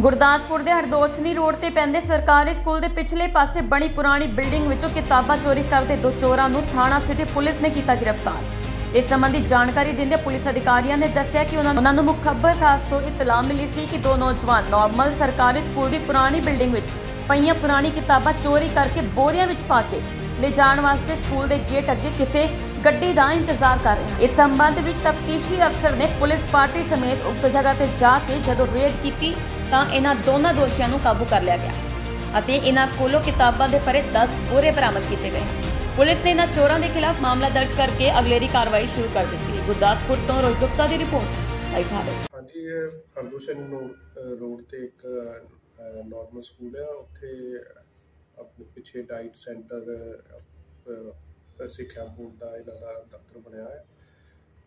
ਗੁਰਦਾਸਪੁਰ ਦੇ ਹਰਦੋਚਨੀ ਰੋਡ ਤੇ ਪੈਂਦੇ ਸਰਕਾਰੀ ਸਕੂਲ ਦੇ ਪਿਛਲੇ ਪਾਸੇ ਬਣੀ ਪੁਰਾਣੀ ਬਿਲਡਿੰਗ ਵਿੱਚੋਂ ਕਿਤਾਬਾਂ ਚੋਰੀ ਕਰਦੇ ਦੋ ਚੋਰਾਂ ਨੂੰ ਥਾਣਾ ਸਿਟੀ ਪੁਲਿਸ ਨੇ ਕੀਤਾ ਗ੍ਰਿਫਤਾਰ। ਇਸ ਸੰਬੰਧੀ ਜਾਣਕਾਰੀ ਦਿੰਦੇ ਪੁਲਿਸ ਅਧਿਕਾਰੀਆਂ ਨੇ ਦੱਸਿਆ ਕਿ ਉਹਨਾਂ ਨੂੰ ਮੁਖਬਰ ਖਾਸ ਤੋਂ ਇਤਲਾਹ ਮਿਲੀ ਸੀ ਕਿ ਦੋ ਨੌਜਵਾਨ ਨਾਰਮਲ ਸਰਕਾਰੀ ਸਕੂਲ ਦੀ ਪੁਰਾਣੀ ਬਿਲਡਿੰਗ ਵਿੱਚ ਪਈਆਂ ਪੁਰਾਣੀ ਕਿਤਾਬਾਂ ਚੋਰੀ ਕਰਕੇ ਬੋਰੀਆਂ ਵਿੱਚ ਪਾ ਕੇ ਲੈ ਜਾਣ ਵਾਸਤੇ ਸਕੂਲ ਦੇ ਗੇਟ ਅੱਗੇ ਕਿਸੇ ਗੱਡੀ ਦਾ ਇੰਤਜ਼ਾਰ ਕਰ ਰਹੇ ਹਨ। ਇਸ ਸੰਬੰਧ ਵਿੱਚ ਤਫਤੀਸ਼ੀ ਅਫਸਰ ਨੇ ਪੁਲਿਸ ਪਾਰਟੀ ਸਮੇਤ ਉਕਤ ਜਗ੍ਹਾ ਤੇ ਜਾ ਕੇ ਜਦੋਂ ਰੇਡ ਕੀਤੀ ਤਾਂ ਇਹਨਾਂ ਦੋਨਾਂ ਦੋਸ਼ੀਆਂ ਨੂੰ ਕਾਬੂ ਕਰ ਲਿਆ ਗਿਆ ਅਤੇ ਇਹਨਾਂ ਕੋਲੋਂ ਕਿਤਾਬਾਂ ਦੇ ਭਰੇ 10 ਬੋਰੇ ਬਰਾਮਦ ਕੀਤੇ ਗਏ। ਹਨ। ਪੁਲਿਸ ਨੇ ਇਹਨਾਂ ਚੋਰਾਂ ਦੇ ਖਿਲਾਫ ਮਾਮਲਾ ਦਰਜ ਕਰਕੇ ਅਗਲੇਰੀ ਕਾਰਵਾਈ ਸ਼ੁਰੂ ਕਰ ਦਿੱਤੀ। ਹੈ ਗੁਰਦਾਸਪੁਰ ਤੋਂ ਰੋਹਿਤ ਗੁਪਤਾ ਦੀ ਰਿਪੋਰਟ ਲਾਈਵ ਭਾਰਤ ਹਾਂਜੀ ਇਹ ਹਰਦੂਸ਼ਨ ਰੋਡ ਤੇ ਇੱਕ ਨਾਰਮਲ ਸਕੂਲ ਹੈ ਉੱਥੇ ਆਪਣੇ ਪਿੱਛੇ ਡਾਈਟ ਸੈਂਟਰ ਅਹ, ਸਿੱਖਿਆ ਬੋਰਡ ਦਾ ਇਹਨਾਂ ਦਾ ਦਫ਼ਤਰ ਬਣਿਆ ਹੈ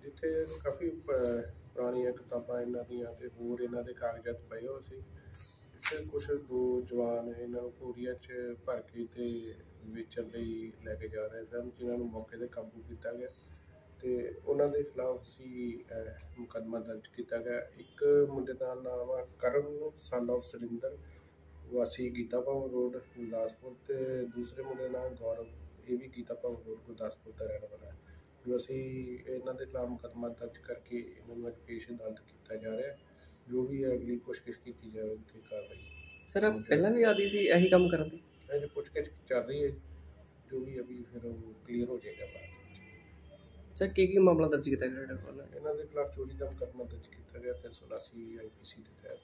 ਜਿੱਥੇ ਕਾਫੀ ਪੁਰਾਣੀਆਂ ਕਿਤਾਬਾਂ ਇਹਨਾਂ ਦੀਆਂ ਤੇ ਹੋਰ ਇਹਨਾਂ ਦੇ ਕਾਗਜ਼ਾਤ ਪਏ ਹੋਏ ਸੀ ਜਿੱਥੇ ਕੁਝ ਦੋ ਜਵਾਨ ਇਹਨਾਂ ਨੂੰ ਕੋਰੀਆ 'ਚ ਭਰ ਕੇ ਤੇ ਵੇਚਣ ਲਈ ਲੈ ਕੇ ਜਾ ਰਹੇ ਸਨ ਜਿਨ੍ਹਾਂ ਨੂੰ ਮੌਕੇ ਤੇ ਕਾਬੂ ਕੀਤਾ ਗਿਆ ਤੇ ਉਹਨਾਂ ਦੇ ਖਿਲਾਫ ਅਸੀਂ ਅਹ, ਮੁਕੱਦਮਾ ਦਰਜ ਕੀਤਾ ਗਿਆ। ਇੱਕ ਮੁੰਡੇ ਦਾ ਨਾਮ ਆ ਕਰਨ ਸਨ ਆਫ ਸੁਰਿੰਦਰ ਵਾਸੀ ਗੀਤਾ ਭਵਨ ਰੋਡ ਗੁਰਦਾਸਪੁਰ ਤੇ ਦੂਸਰੇ ਮੁੰਡੇ ਦਾ ਨਾਮ ਗੌਰਵ ਇਹ ਵੀ ਗੀਤਾ ਭਵਨ ਰੋਡ ਗੁਰਦਾਸਪੁਰ ਦਾ ਰਹਿਣ ਵਾਲਾ ਹੈ। ਜੋ ਅਸੀਂ ਇਹਨਾਂ ਦੇ ਖਿਲਾਫ ਮੁਕੱਦਮਾ ਦਰਜ ਕਰਕੇ ਇਹਨਾਂ ਨੂੰ ਅੱਜ ਪੇਸ਼ ਅਦਾਲਤ ਕੀਤਾ ਜਾ ਰਿਹਾ ਹੈ ਜੋ ਵੀ ਹੈ ਅਗਲੀ ਪੁੱਛਗਿੱਛ ਕੀਤੀ ਜਾਵੇ ਤੇ ਕਾਰਵਾਈ। ਸਰ ਆਪ ਪਹਿਲਾਂ ਵੀ ਆਦੀ ਸੀ ਇਹੀ ਕੰਮ ਕਰਨ ਦੀ? ਇਹ ਜੋ ਪੁੱਛਗਿੱਛ ਚੱਲ ਰਹੀ ਹੈ ਜੋ ਵੀ ਅਭੀ ਫਿਰ ਉਹ ਕਲੀਅਰ ਹੋ ਜਾਏਗਾ ਬਾਅਦ। ਸਰ ਕੀ ਕੀ ਮਾਮਲਾ ਦਰਜ ਕੀਤਾ ਗਿਆ ਇਹਨਾਂ ਦੇ ਖਿਲਾਫ ਚੋਰੀ ਦਾ ਮੁਕੱਦਮਾ ਦਰਜ ਕੀਤਾ ਗਿਆ 379 ਆਈਪੀਸੀ ਦੇ ਤਹਿਤ।